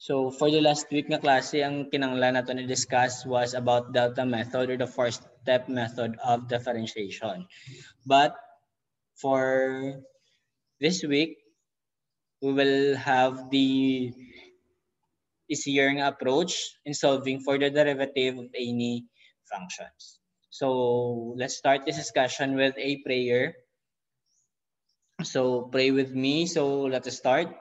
So for the last week nga klase, ang kinanglan nato ni discuss was about delta method or the first step method of differentiation. But for this week, we will have the easier approach in solving for the derivative of any functions. So let's start this discussion with a prayer. So pray with me. So let us start.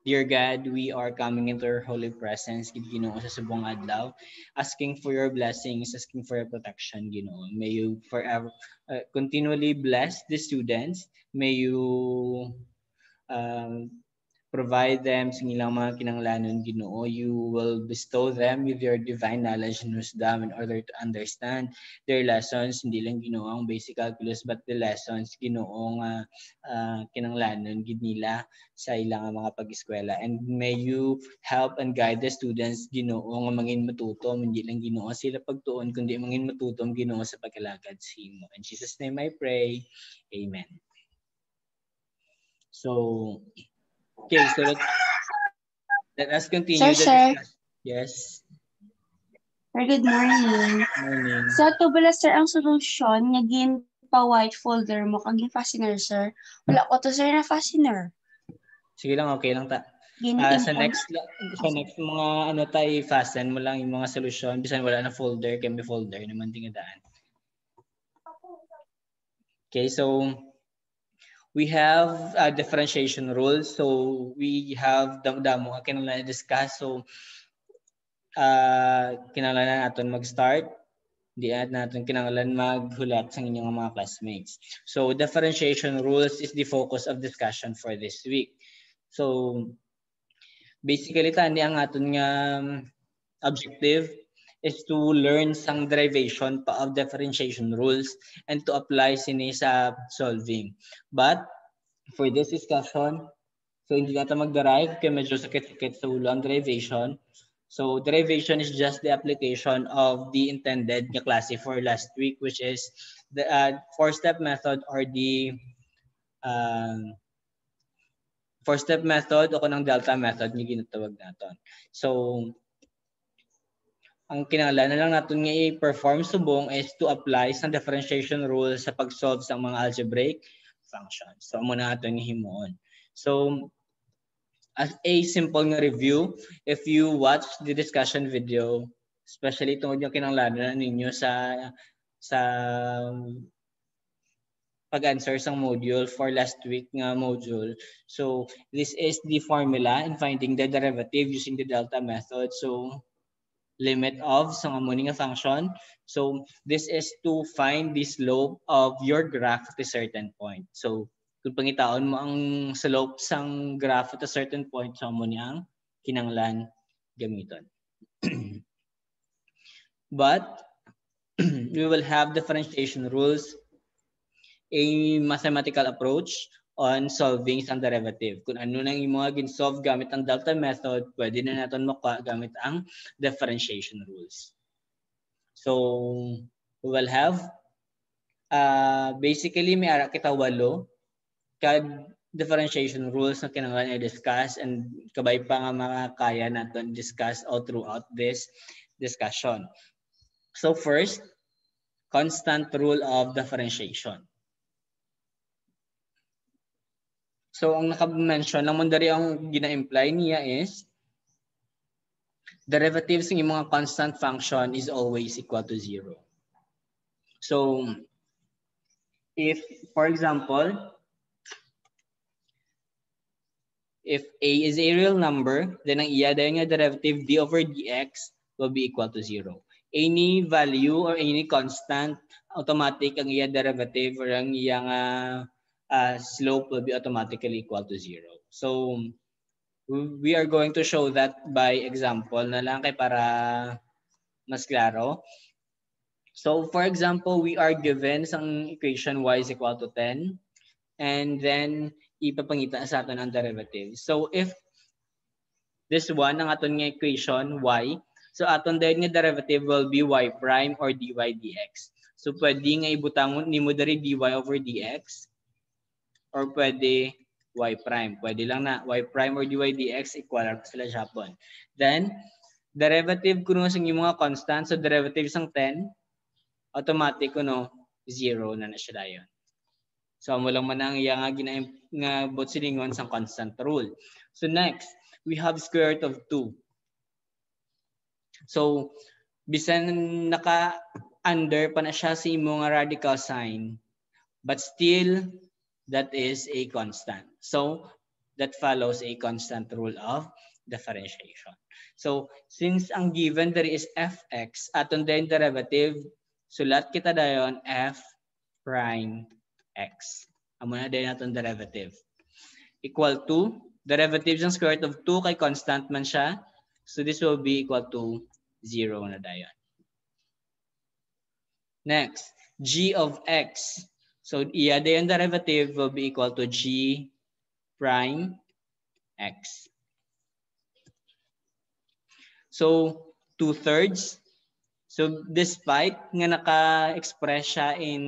Dear God, we are coming into your holy presence, Ginoo, sa subong adlaw, asking for your blessings, asking for your protection, Ginoo. May you forever uh, continually bless the students. May you um, provide them sa ilang mga kinanglanon Ginoo. You will bestow them with your divine knowledge and wisdom in order to understand their lessons. Hindi lang Ginoo ang basic calculus but the lessons Ginoo nga uh, kinanglanon gid nila sa ilang mga pag-eskwela. And may you help and guide the students Ginoo nga mangin matutom. Hindi lang Ginoo sila pagtuon kundi mangin matutom Ginoo sa pagkalagad sa imo in Jesus name I pray. Amen. So Okay, so let, let us continue. Sir, sir. Yes. Sir, good morning. Morning. So, ito bala, sir, ang solusyon, naging pa white folder mo, kaging fastener, sir. Wala ko to, sir, na fastener. Sige lang, okay lang ta. Uh, sa next sa next mga ano tayo fasten mo lang yung mga solusyon bisan wala na folder kay may folder naman tingadaan. Okay, so we have a differentiation rules. So we have damo kinahanglan discuss. So uh, kinahanglan natin mag-start. Di at natin kinahanglan maghulat sa inyong mga classmates. So differentiation rules is the focus of discussion for this week. So basically tani ang aton nga objective is to learn some derivation of differentiation rules and to apply sini sa solving. But for this discussion, so hindi natin mag-derive kaya medyo sakit-sakit sa ulo ang derivation. So derivation is just the application of the intended nga klase for last week which is the uh, four-step method or the um, four-step method o kanang delta method nga ginatawag naton. So ang kinahanglan na lang natin nga i-perform subong is to apply sa differentiation rule sa pag-solve sa mga algebraic functions. So muna natin himuon. So as a simple nga review, if you watch the discussion video, especially tungod yung kinahanglan ninyo sa sa pag-answer sang module for last week nga module. So this is the formula in finding the derivative using the delta method. So limit of sa among nga function. So this is to find the slope of your graph at a certain point. So kung pangitaon mo ang slope sang graph at a certain point sa so, among ang kinanglan gamiton. But we will have differentiation rules, a mathematical approach on solving isang derivative. Kung ano nang yung mga gin-solve gamit ang delta method, pwede na natin makuha gamit ang differentiation rules. So, we will have, uh, basically, may ara kita walo kad differentiation rules na kinanglan i-discuss and kabay pa nga mga kaya natin discuss all throughout this discussion. So first, constant rule of differentiation. So ang naka-mention lang dari ang gina-imply niya is derivatives ng mga constant function is always equal to zero. So if for example if a is a real number, then ang iya dahil nga derivative d over dx will be equal to zero. Any value or any constant, automatic ang iya derivative or ang iya nga uh, slope will be automatically equal to zero. So we are going to show that by example na lang kay para mas klaro. So for example, we are given some equation y is equal to 10 and then ipapangita sa aton ang derivative. So if this one ang aton nga equation y, so aton din nga derivative will be y prime or dy dx. So pwede nga ibutang ni mo diri dy over dx or pwede y prime. Pwede lang na y prime or dy dx equal ra sila Japon. Then, derivative kuno sa yung mga constant. So, derivative sang 10, automatic kuno 0 na na siya dayon. So, amo lang man ang iya nga gina nga bot silingon sang constant rule. So, next, we have square root of 2. So, bisan naka under pa na siya sa imo nga radical sign, but still that is a constant. So that follows a constant rule of differentiation. So since ang given there is fx aton din derivative, sulat kita dayon f prime x. Amo na din naton derivative. Equal to derivative ng square root of 2 kay constant man siya. So this will be equal to 0 na dayon. Next, g of x. So iya the derivative will be equal to g prime x. So 2 thirds. So despite nga naka-express siya in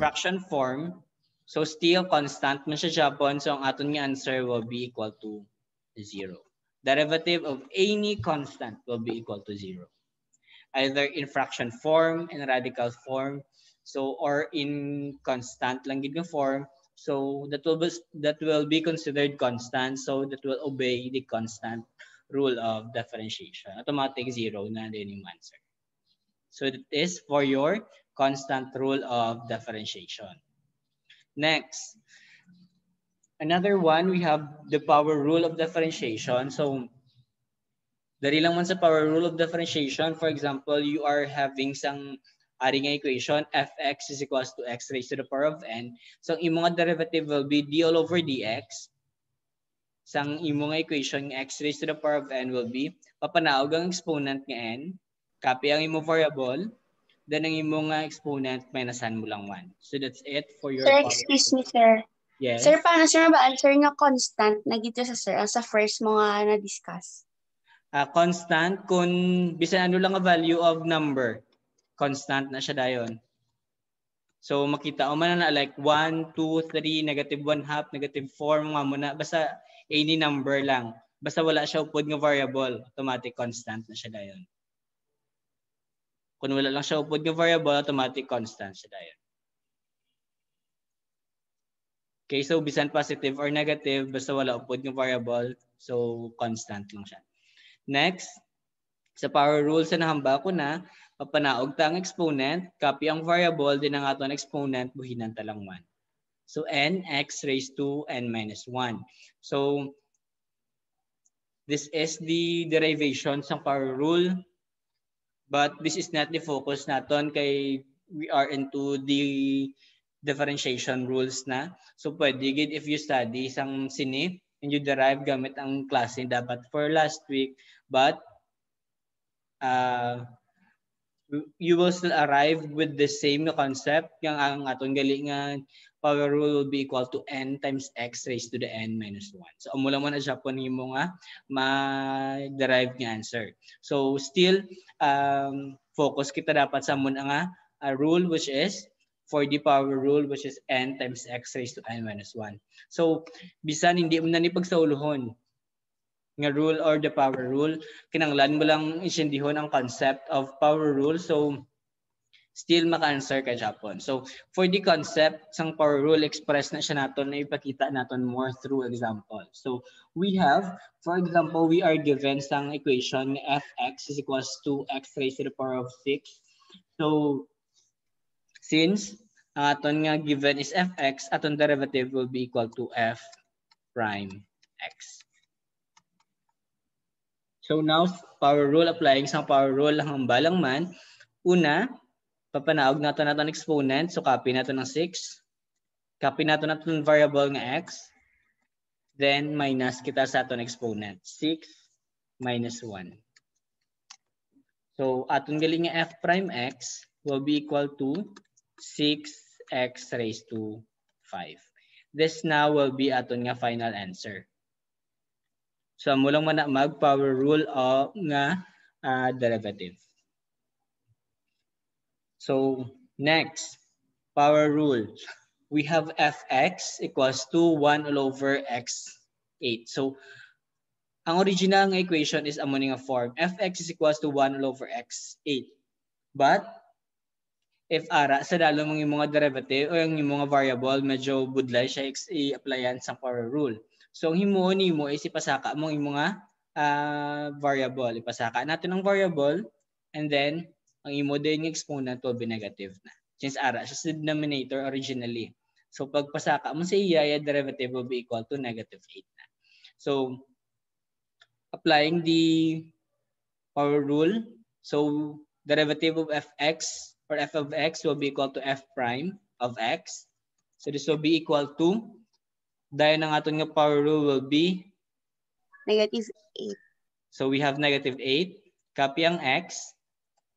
fraction form, so still constant man siya Japan. So ang aton answer will be equal to 0. Derivative of any constant will be equal to 0 either in fraction form and radical form so or in constant lang gid form. So that will be, that will be considered constant. So that will obey the constant rule of differentiation. Automatic zero na din yung answer. So that is for your constant rule of differentiation. Next. Another one we have the power rule of differentiation. So Dari lang man sa power rule of differentiation, for example, you are having sang ari nga equation, fx is equals to x raised to the power of n. So, ang imong derivative will be d all over dx. Sang imong equation, x raised to the power of n will be, papanaog ang exponent nga n, copy ang imong variable, then ang imong exponent, minusan mo lang 1. So, that's it for your Sir, excuse me, sir. Yes. Sir, paano sir ba-answer nga constant na dito sa sir, sa first mo nga na-discuss? uh, constant kung bisan ano lang ang value of number constant na siya dayon. So makita o man na like 1 2 3 negative 1 half negative 4 mga muna basta any number lang. Basta wala siya upod nga variable automatic constant na siya dayon. Kung wala lang siya upod nga variable automatic constant siya dayon. Okay, so bisan positive or negative, basta wala upod ng variable, so constant lang siya. Next, sa power rule sa nahamba ko na, papanaog ta ang exponent, copy ang variable, din ang ato exponent, buhinan talang 1. So n x raised to n minus 1. So this is the derivation sa power rule. But this is not the focus naton kay we are into the differentiation rules na. So pwede gid if you study isang sinip and you derive gamit ang klase dapat for last week but uh, you will still arrive with the same concept yung ang atong gali nga power rule will be equal to n times x raised to the n minus 1. So amo lang man siya po nimo nga ma-derive nga answer. So still um, focus kita dapat sa mun nga a rule which is for the power rule which is n times x raised to n minus 1. So, bisan hindi mo na ni pagsauluhon nga rule or the power rule, kinanglan mo lang isindihon ang concept of power rule. So, still maka-answer ka Japon. So, for the concept sang power rule, express na siya naton na ipakita naton more through example. So, we have, for example, we are given sang equation fx is equals to x raised to the power of 6. So, since ang aton nga given is fx, aton derivative will be equal to f prime x. So now, power rule applying sa power rule lang balang man. Una, papanaog nato naton exponent. So copy nato ng 6. Copy nato naton variable nga x. Then minus kita sa aton exponent. 6 minus 1. So aton galing nga f prime x will be equal to 6x raised to 5. This now will be aton nga final answer. So mo lang man mag power rule of nga uh, derivative. So next, power rule. we have fx equals to 1 all over x8. So, ang original ng equation is amo nga form. fx is equals to 1 all over x8. But, if ara sa dalo mong mga derivative o yung mga variable, medyo budlay siya i-applyan sa power rule. So, ang himuon ni mo is ipasaka mo yung mga uh, variable. Ipasaka natin ang variable and then ang imo din yung exponent will be negative na. Since ara siya sa denominator originally. So pagpasaka mo sa iya, yung derivative will be equal to negative 8 na. So applying the power rule, so derivative of fx or f of x will be equal to f prime of x. So this will be equal to, dahil ng aton nga power rule will be negative 8. So we have negative 8. Copy ang x.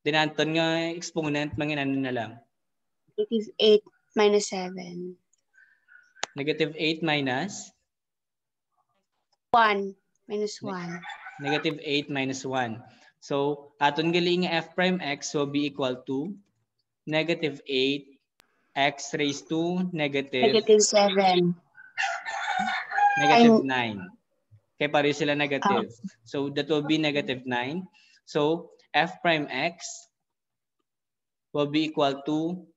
Then aton nga exponent, manginan na lang. Negative 8 minus 7. Negative 8 minus? 1. Minus 1. Negative 8 minus 1. So, aton gali nga f prime x will be equal to negative 8 x raised to negative negative 7. Negative I'm... 9. Kaya pareho sila negative. Oh. So, that will be negative 9. So, f prime x will be equal to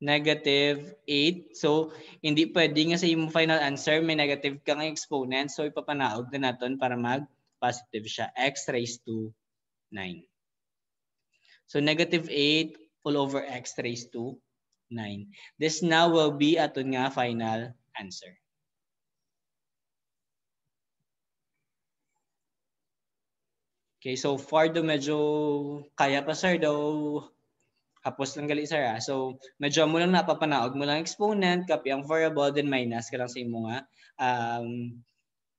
negative 8. So, hindi pwede nga sa imong final answer, may negative kang exponent. So, ipapanaog na natin para mag-positive siya. x raised to 9. So, negative 8 all over x raised to 9. This now will be aton nga final answer. Okay, so far do medyo kaya pa sir daw Tapos lang gali sir ah. So medyo mo lang napapanaog mo lang exponent, copy ang variable, then minus ka lang sa imo nga um,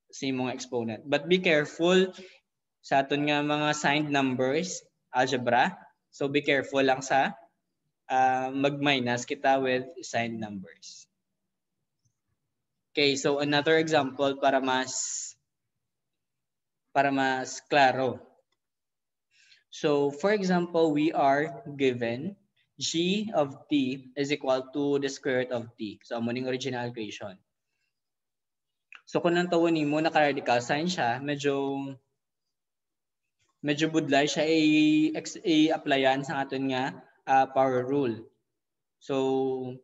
sa imo nga exponent. But be careful sa aton nga mga signed numbers, algebra. So be careful lang sa uh, mag-minus kita with signed numbers. Okay, so another example para mas para mas klaro. So for example, we are given g of t is equal to the square root of t. So amo ning original equation. So kung nang tawon nimo naka-radical sign siya, medyo medyo budlay siya i-applyan sa aton nga uh, power rule. So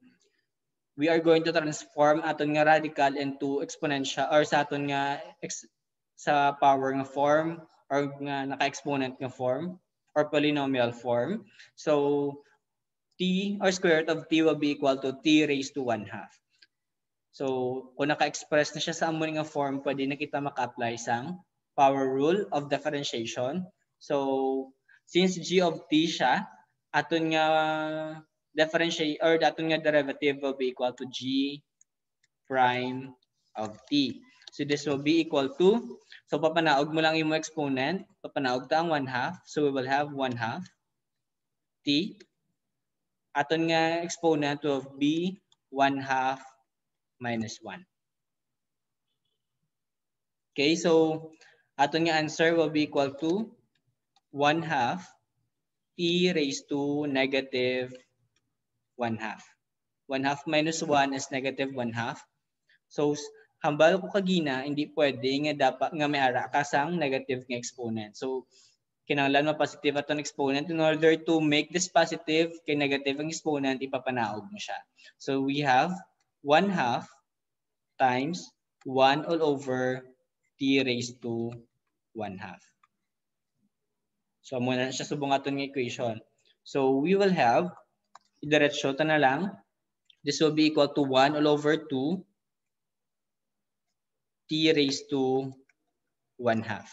we are going to transform aton nga radical into exponential or sa aton nga ex, sa power nga form or nga naka-exponent nga form or polynomial form. So t or square root of t will be equal to t raised to 1 half. So kung naka-express na siya sa among nga form, pwede na kita maka-apply sang power rule of differentiation. So since g of t siya, aton nga differentiate or aton nga derivative will be equal to g prime of t. So this will be equal to, so papanaog mo lang yung exponent, papanaog ta ang 1 half. So we will have 1 half t. Aton nga exponent will be 1 half minus 1. Okay, so aton nga answer will be equal to 1 half e raised to negative 1 half. 1 half minus 1 is negative 1 half. So hambal ko kagina hindi pwede nga dapat nga may ara kasang negative nga exponent. So kinahanglan ma positive atong exponent in order to make this positive kay negative ang exponent ipapanaog mo siya. So we have 1 half times 1 all over t raised to 1 half. So mo na siya subong aton nga equation. So we will have idiretso ta na lang this will be equal to 1 all over 2 t raised to 1 half.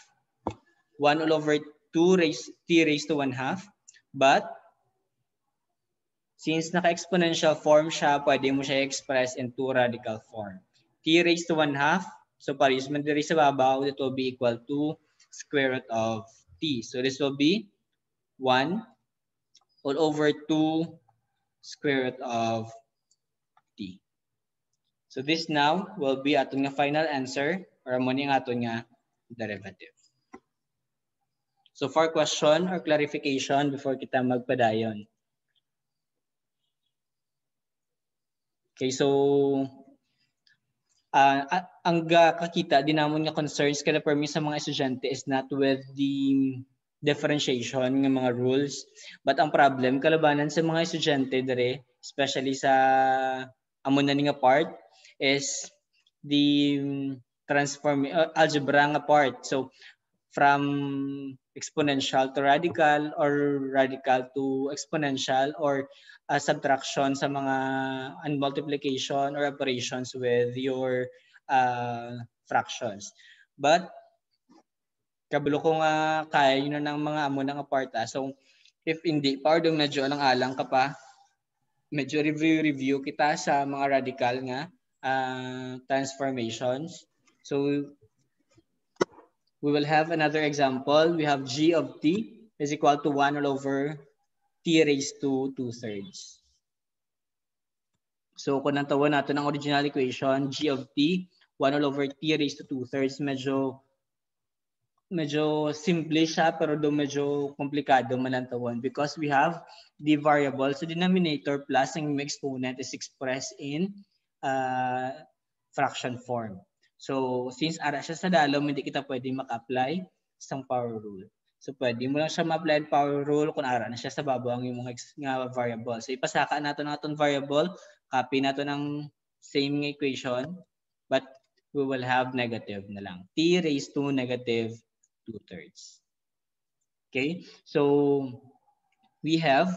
1 all over 2 raised, t raised to 1 half. But, since naka-exponential form siya, pwede mo siya express in two radical form. t raised to 1 half, so paris man diri sa babaw, it will be equal to square root of t. So this will be 1 all over 2 square root of So this now will be aton nga final answer or mo ni aton nga derivative. So for question or clarification before kita magpadayon. Okay, so uh, ang kakita din namon nga concerns kada permi sa mga estudyante is not with the differentiation ng mga rules but ang problem kalabanan sa mga estudyante dire especially sa amo na nga part is the transform uh, algebra nga part so from exponential to radical or radical to exponential or uh, subtraction sa mga and multiplication or operations with your uh, fractions. But kabalo ko nga kaya yun na ng mga amo ng aparta. So if hindi pardon medyo lang alang ka pa medyo review-review kita sa mga radical nga uh, transformations. So we will have another example. We have g of t is equal to 1 all over t raised to 2 thirds. So kung nantawan natin ang original equation, g of t, 1 all over t raised to 2 thirds, medyo medyo simple siya pero do medyo komplikado manantawan because we have the variable sa denominator plus ang exponent is expressed in uh, fraction form. So since ara siya sa dalom, hindi kita pwede maka-apply sa power rule. So pwede mo lang siya ma-apply power rule kung ara na siya sa babaw ang imong nga variable. So ipasaka nato naton variable, copy nato ng same equation, but we will have negative na lang. t raised to negative 2 thirds. Okay? So we have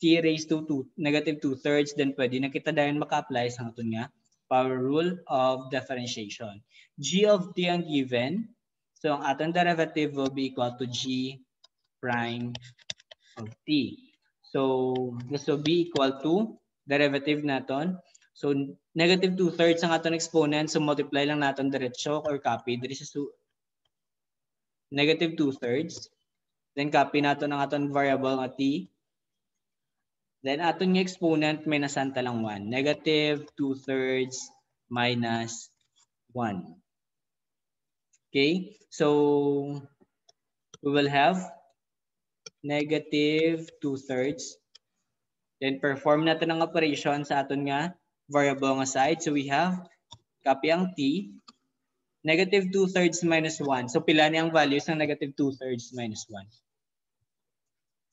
t raised to 2, negative 2 thirds, then pwede na kita dahil maka-apply sa aton nga power rule of differentiation. g of t ang given, So ang atong derivative will be equal to g prime of t. So this will be equal to derivative naton. So negative 2 thirds ang atong exponent. So multiply lang naton diretso or copy. Diri sa negative 2 thirds. Then copy naton ang atong variable nga t. Then aton nga exponent may nasanta lang 1. Negative 2 thirds minus 1. Okay, so we will have negative 2 thirds. Then perform natin ang operation sa aton nga variable nga side. So we have copy ang t. Negative 2 thirds minus 1. So pila ni ang values ng negative 2 thirds minus 1?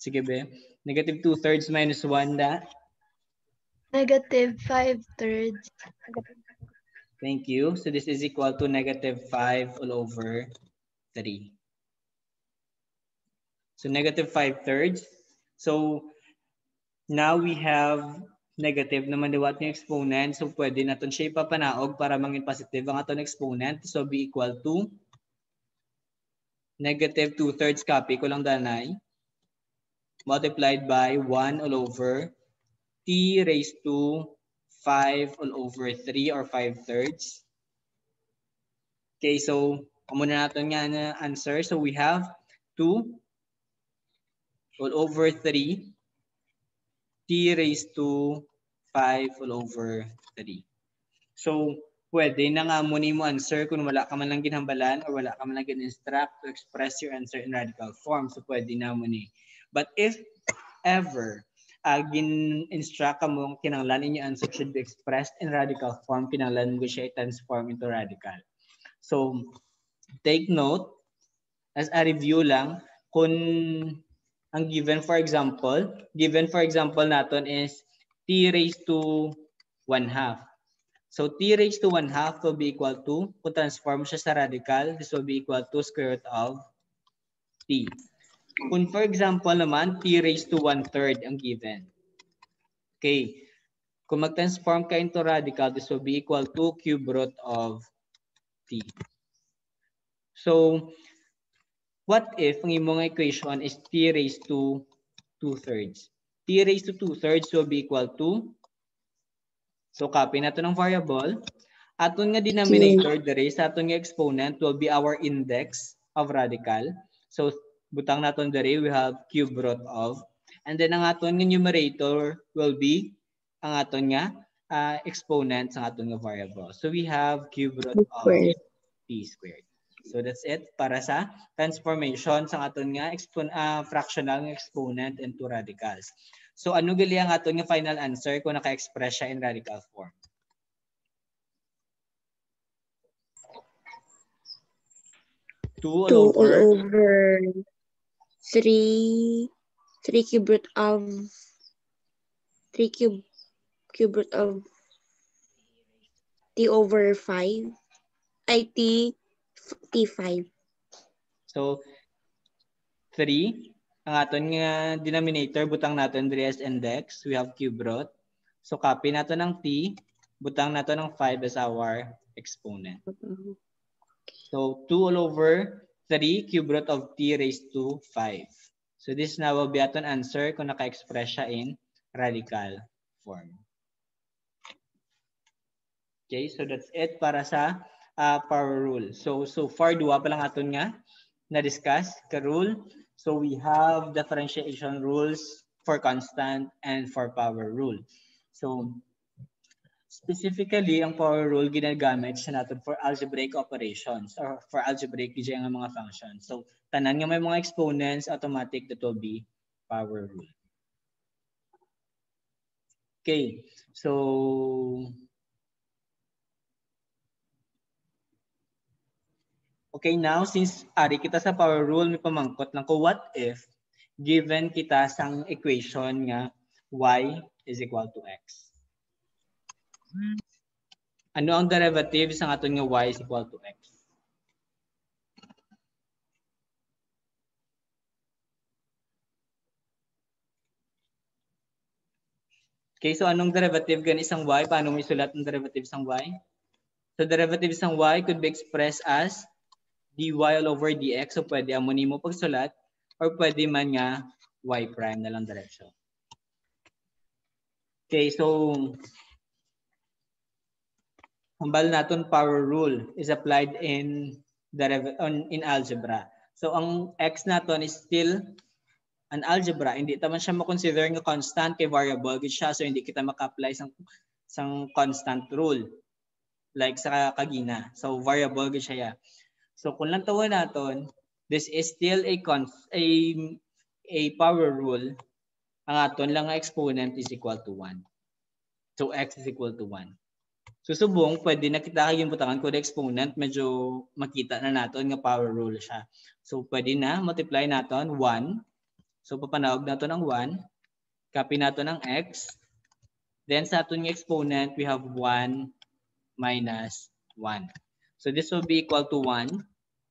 Sige be. Negative 2 thirds minus 1 da? Negative 5 thirds. Thank you. So this is equal to negative 5 all over 3. So negative 5 thirds. So now we have negative naman diwat yung exponent. So pwede natin siya ipapanaog para mangin positive ang aton exponent. So be equal to negative 2 thirds copy ko lang danay multiplied by 1 all over t raised to 5 all over 3 or 5 thirds. Okay, so muna natin nga na answer. So we have 2 all over 3 t raised to 5 all over 3. So, pwede na nga muna mo answer kung wala ka man lang ginhambalan or wala ka man lang gin-instruct to express your answer in radical form. So, pwede na muna. But if ever uh, gin-instruct ka mo kinanglan inyo answer should be expressed in radical form, kinanglan mo siya transform into radical. So, take note, as a review lang, kung ang given for example, given for example naton is t raised to 1 half. So t raised to 1 half will be equal to, kung transform siya sa radical, this will be equal to square root of t. Kung for example naman, t raised to 1 third ang given. Okay. Kung mag-transform ka into radical, this will be equal to cube root of t. So, what if ang imong equation is t raised to 2 thirds? t raised to 2 thirds will be equal to, so copy na to ng variable, aton nga denominator dere sa aton nga exponent will be our index of radical. So butang naton dere we have cube root of and then ang aton nga numerator will be ang aton nga uh, exponent sa aton nga variable. So we have cube root of t squared. So that's it para sa transformation sa aton nga expon uh, fractional nga exponent into radicals. So ano gali ang ato nga final answer kung naka-express siya in radical form? Two all 2 all over over 3 3 cube root of 3 cube cube root of t over 5 ay t t5 So, 3. Ang aton nga denominator, butang naton diri as index. We have cube root. So, copy nato ng t. Butang nato ng 5 as our exponent. So, 2 all over 3 cube root of t raised to 5. So, this now will be aton answer kung naka-express siya in radical form. Okay, so that's it para sa uh, power rule. So, so far, duwa pa lang aton nga na-discuss ka rule. So we have differentiation rules for constant and for power rule. So specifically, ang power rule ginagamit siya natin for algebraic operations or for algebraic DJ ang mga functions. So tanan nga may mga exponents, automatic that will be power rule. Okay, so Okay, now since ari kita sa power rule, may pamangkot lang ko what if given kita sang equation nga y is equal to x. Ano ang derivative sa aton nga y is equal to x? Okay, so anong derivative gan isang y? Paano mo isulat ang derivative sang y? So derivative sang y could be expressed as dy all over dx. So pwede amo nimo pagsulat or pwede man nga y prime na lang diretso. Okay, so hambal naton power rule is applied in derivative on in algebra. So ang x naton is still an algebra. Hindi ta man siya ma-consider nga constant kay variable gid siya so hindi kita maka-apply sang sang constant rule like sa kagina. So variable gid siya. Ya. So kung lang tawon naton, this is still a const a a power rule. Ang aton lang exponent is equal to 1. So x is equal to 1. So subong pwede na kita kayong butangan ko exponent medyo makita na naton nga power rule siya. So pwede na multiply naton 1. So papanawag naton ang 1. Copy naton ang x. Then sa aton exponent we have 1 minus 1. So this will be equal to 1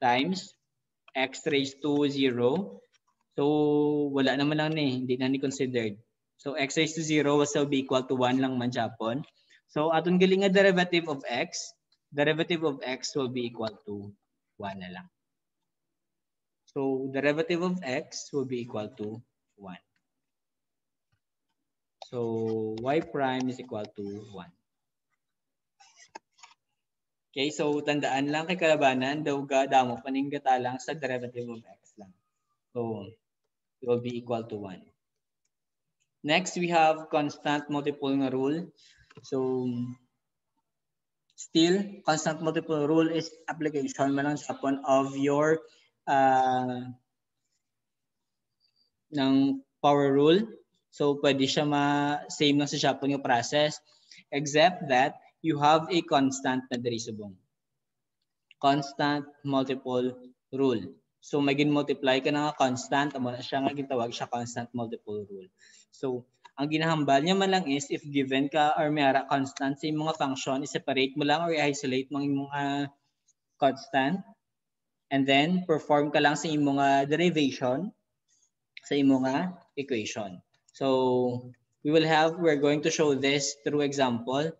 times x raised to 0. So wala naman lang ni, hindi na ni considered. So x raised to 0 will be equal to 1 lang man Japon. So atong galing nga derivative of x, derivative of x will be equal to 1 na lang. So derivative of x will be equal to 1. So y prime is equal to 1. Okay, so tandaan lang kay kalabanan, daw ga damo paning lang sa derivative of x lang. So it will be equal to 1. Next, we have constant multiple rule. So still, constant multiple rule is application man lang Japon of your uh, ng power rule. So pwede siya ma-same lang sa Japon yung process except that you have a constant na diri subong. Constant multiple rule. So magin multiply ka na constant, amo na siya nga gitawag siya constant multiple rule. So ang ginahambal niya man lang is if given ka or may ara constant sa mga function, i-separate mo lang or i-isolate mo yung mga constant and then perform ka lang sa imong mga derivation sa imong mga equation. So we will have, we're going to show this through example.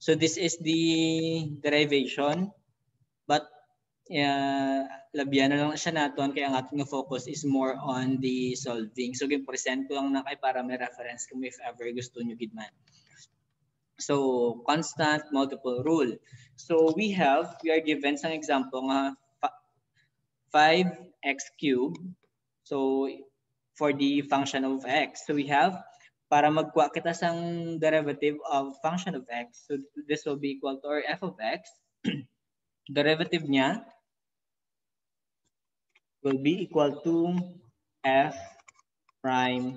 So this is the derivation. But uh, labyan na lang siya naton kaya ang ating focus is more on the solving. So gi-present ko lang na kay para may reference kung if ever gusto nyo gidman. So constant multiple rule. So we have, we are given some example nga 5x cubed. So for the function of x. So we have para magkuha kita sang derivative of function of x. So this will be equal to our f of x. derivative niya will be equal to f prime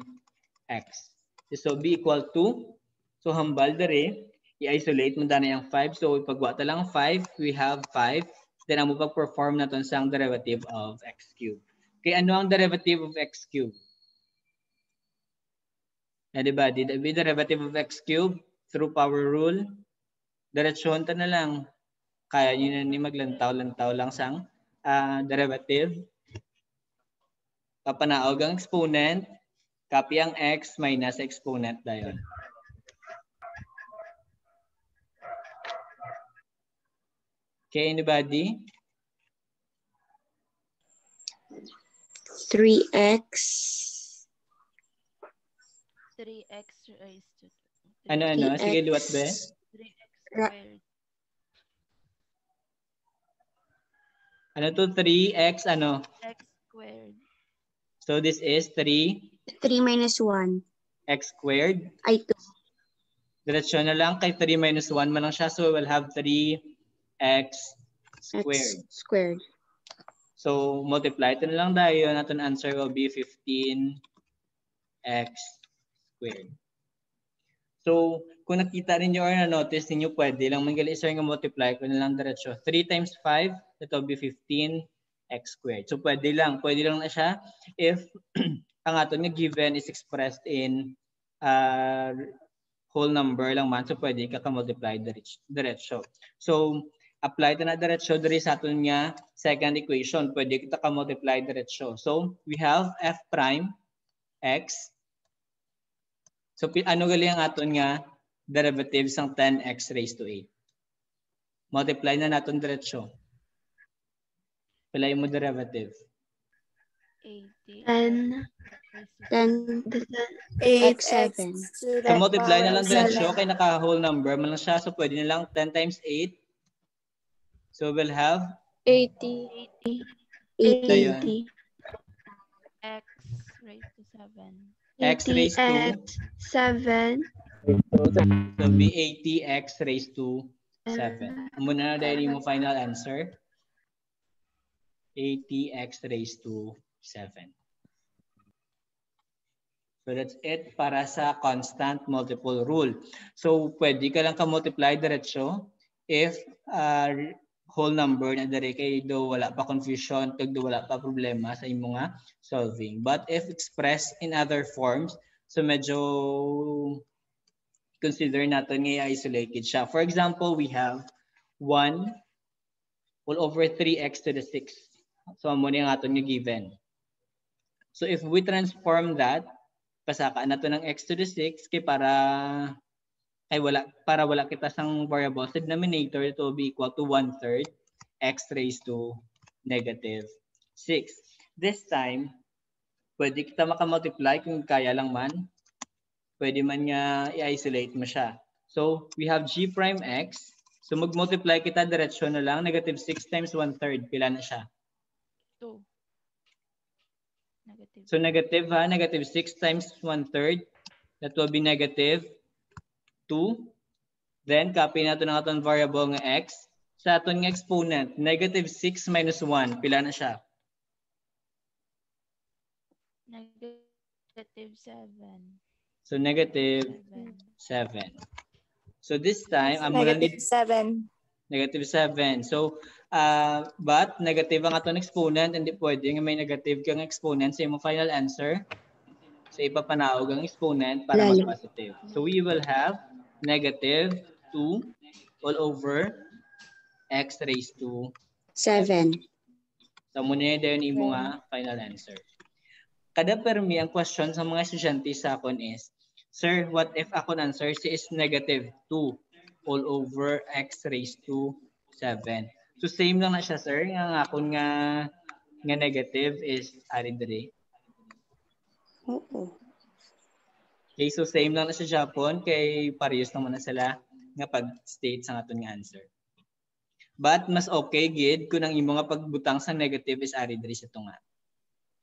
x. So b equal to, so hambal dere, i-isolate mo dana yung 5. So ipagwata lang 5, we have 5. Then ang mapag-perform na sa derivative of x cubed. Okay, ano ang derivative of x cubed? Eh, diba? Did be derivative of x cubed through power rule? Diretsyon ta na lang. Kaya nyo na ni maglantaw-lantaw lang sang uh, derivative. Papanaog ang exponent, copy ang x minus exponent dayon. Okay, anybody? 3x. 3x raised to Ano, ano? Sige, liwat ba? 3x squared. Ano to? 3x ano? So this is 3 3 minus 1. x squared. Ay, 2. Diretsyon na lang kay 3 minus 1 man lang siya. So we'll have 3x squared. X squared. So multiply ito na lang dahil natin answer will be 15x squared. So kung nakita ninyo or na-notice ninyo, pwede lang manggali sir nga multiply ko na lang diretsyo. 3 times 5, that will be 15x squared. So pwede lang, pwede lang na siya if ang aton nga given is expressed in uh, whole number lang man. So pwede ka ka-multiply diretsyo. So apply ta na diretsyo diri sa aton nga second equation. Pwede kita ka-multiply diretsyo. So we have f prime x. So ano gali ang aton nga derivatives ng 10x raised to 8. Multiply na natin diretsyo. Pilay mo derivative. 10. 10 8 x 7. So multiply na lang diretsyo kay naka whole number man lang siya. So pwede na lang 10 times 8. So we'll have 80. 80. Ayun. X raised to 7. x raised to 7. so be 80x raised to 7. Muna na dahil mo final answer. 80x raised to 7. So that's it para sa constant multiple rule. So pwede ka lang ka-multiply diretsyo if uh, whole number na dere kay do wala pa confusion, tag do wala pa problema sa imo nga solving. But if expressed in other forms, so medyo consider natin nga isolated siya. For example, we have 1 all over 3x to the 6. So amo ni ang aton nga given. So if we transform that, pasaka na to ng x to the 6 kay para ay wala para wala kita sang variable sa denominator it will be equal to 1 third x raised to negative 6. This time, pwede kita makamultiply kung kaya lang man. Pwede man nga i-isolate mo siya. So, we have g prime x. So, mag-multiply kita diretsyo na lang. Negative 6 times 1 third. Pila na siya? 2. Negative. So negative ha, negative 6 times 1 third. That will be negative 2. Then copy natin ang atong variable nga x. Sa atong exponent, negative 6 minus 1. Pila na siya? Negative 7. So negative 7. So this time, I'm gonna need seven. negative 7. So, uh, but negative ang atong exponent, hindi pwede nga may negative kang exponent sa imong final answer. So, ipapanaog ang exponent para Lalim. mag-positive. So, we will have negative 2 all over x raised to 7. So, muna yun yung mga final answer. Kada permi, ang question sa mga estudyante sa akon is, Sir, what if akon answer si is negative 2 all over x raised to 7? So, same lang na siya, sir. Nga akon nga, nga negative is ari diri. Oo. Okay, so same lang na sa Japon kay parehas naman na sila nga pag-state sa aton nga answer. But mas okay gid kung ang imo nga pagbutang sa negative is ari diri sa tunga.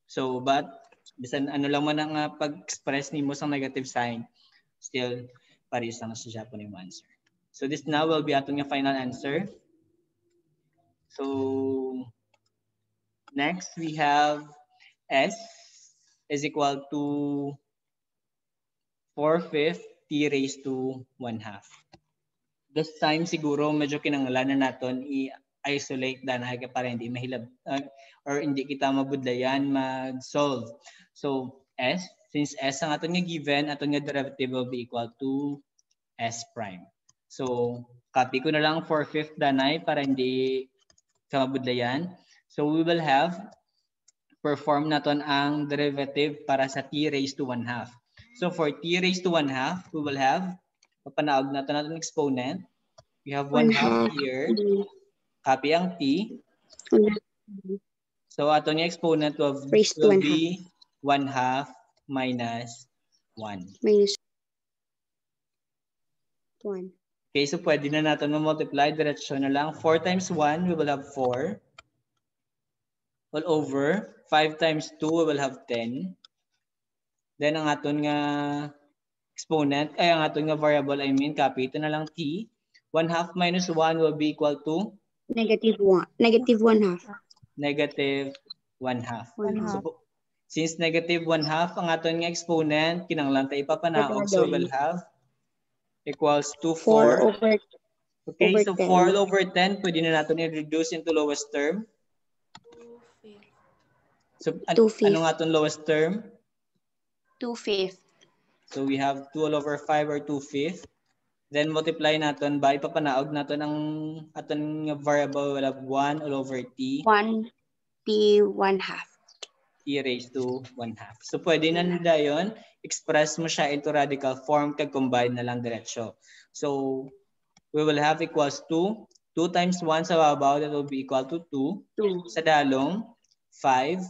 So but bisan ano lang man ang uh, pag-express nimo sa negative sign, still parehas lang na sa Japon yung answer. So this now will be aton nga final answer. So next we have S is equal to 4 fifth t raised to 1 half. This time siguro medyo kinangalanan naton i-isolate ka para hindi mahilab uh, or hindi kita mabudlayan mag-solve. So s, since s ang aton nga given, aton nga derivative will be equal to s prime. So copy ko na lang 4 fifth danay para hindi ka mabudlayan. So we will have perform naton ang derivative para sa t raised to 1 half. So for t raised to 1 half, we will have, papanaog natin natin exponent. We have 1 One half here. Copy ang t. So ato niya exponent will, Raised will be 1 half minus 1. Minus 1. Okay, so pwede na natin ma-multiply. Diretso na lang. 4 times 1, we will have 4. All over. 5 times 2, we will have 10. Then ang aton nga exponent, ay ang aton nga variable, I mean, copy. Ito na lang t. 1 half minus 1 will be equal to Negative 1. Negative 1 half. negative 1 half. One So, po- since negative 1 half ang aton nga exponent, kinanglan tayo ipapanaog. So, we'll have equals to 4 4. over Okay, over so 10. 4 over 10, pwede na natin i-reduce into lowest term. So, an- Two fifth. ano nga itong lowest term? 2 fifth. So, we have 2 all over 5 or 2 fifth. Then, multiply natin by, papanaog natin ang aton nga variable will have 1 all over t, 1 t 1 half. T raised to 1 half. So, pwede na nila yun. Express mo siya into radical form, kag combine na lang diretsyo. So, we will have equals to 2 times 1 sa babaw, that will be equal to 2. 2. sa dalong, 5.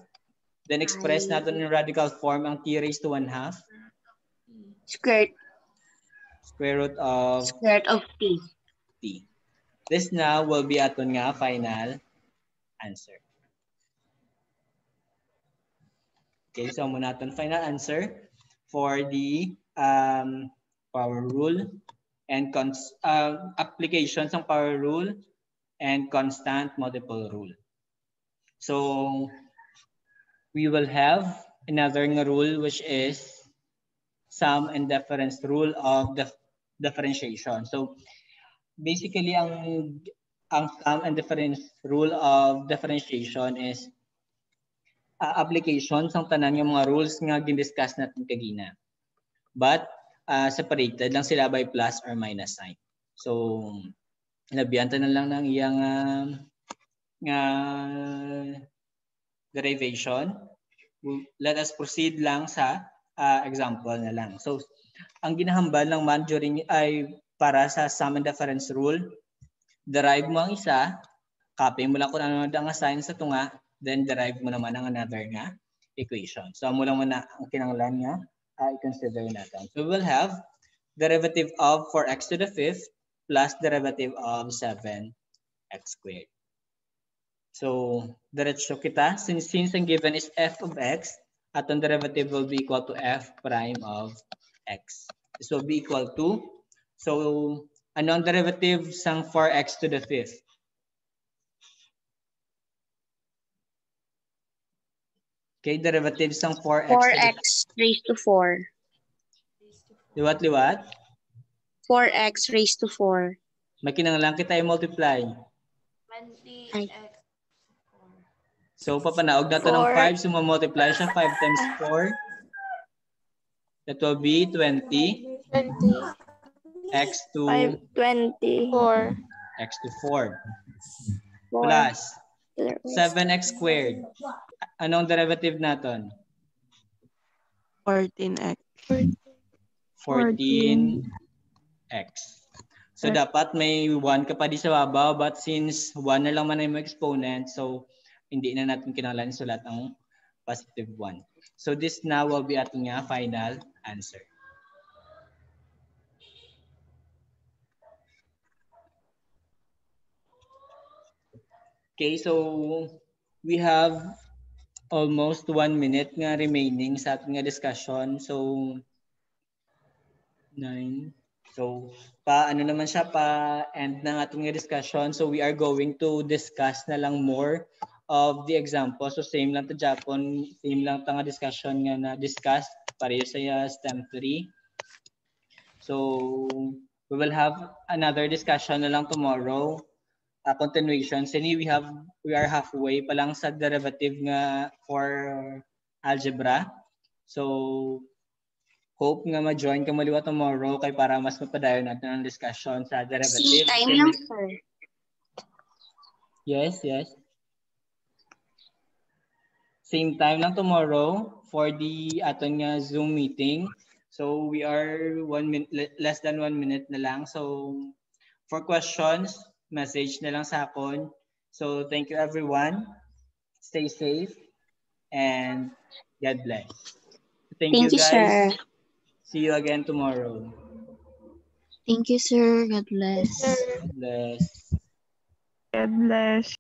Then express Five. natin in radical form ang t raised to 1 half. Square, Square root of square root of t. t. This now will be aton nga final answer. Okay, so muna aton final answer for the um, power rule and cons uh, applications ng power rule and constant multiple rule. So we will have another rule which is sum and difference rule of the differentiation. So basically ang ang sum and difference rule of differentiation is uh, application sa tanan ng mga rules nga gindiscuss natin kagina. But uh, separated lang sila by plus or minus sign. So nabiyanta na lang ng iyang uh, nga derivation. Let us proceed lang sa uh, example na lang. So ang ginahambal ng man during ay para sa sum and difference rule, derive mo ang isa, copy mo lang kung ano ang assign sa tunga, then derive mo naman ang another nga equation. So mo lang muna ang kinanglan nga uh, i-consider natin. So we will have derivative of 4x to the fifth plus derivative of 7x squared. So diretso kita, since, since ang given is f of x, at ang derivative will be equal to f prime of x. This will be equal to, so ano ang derivative sang 4x to the fifth? Okay, derivative sang 4x. to the 4x raised to 4. Liwat, liwat. 4x raised to 4. Makinanglan kita i-multiply. Ay. So, papanaog na to ng 5. So, multiply siya. 5 times 4. That will be 20. 20. X to 5, 20. 4. x to 4. 4. Plus 7x squared. Anong derivative natin? 14x. 14x. So dapat may 1 ka pa di sa babaw but since 1 na lang man yung exponent so hindi na natin kinahanglan isulat ang positive 1. So this now will be ating nga final answer. Okay, so we have almost one minute nga remaining sa ating discussion. So, nine. So, pa ano naman siya, pa end ng ating discussion. So, we are going to discuss na lang more of the example. So, same lang to Japon, same lang ta nga discussion nga na discuss pareho sa STEM 3. So we will have another discussion na lang tomorrow. A continuation. Sini we have we are halfway pa lang sa derivative nga for algebra. So hope nga ma-join ka maliwa tomorrow kay para mas mapadayon natin ang discussion sa derivative. time lang, sir. Yes, yes. Same time lang tomorrow for the aton nga Zoom meeting. So we are one minute less than one minute na lang. So for questions, message na lang sa akon. So thank you everyone. Stay safe and God bless. Thank, Thank you you, guys. sir. See you again tomorrow. Thank you, sir. God bless. God bless. God bless.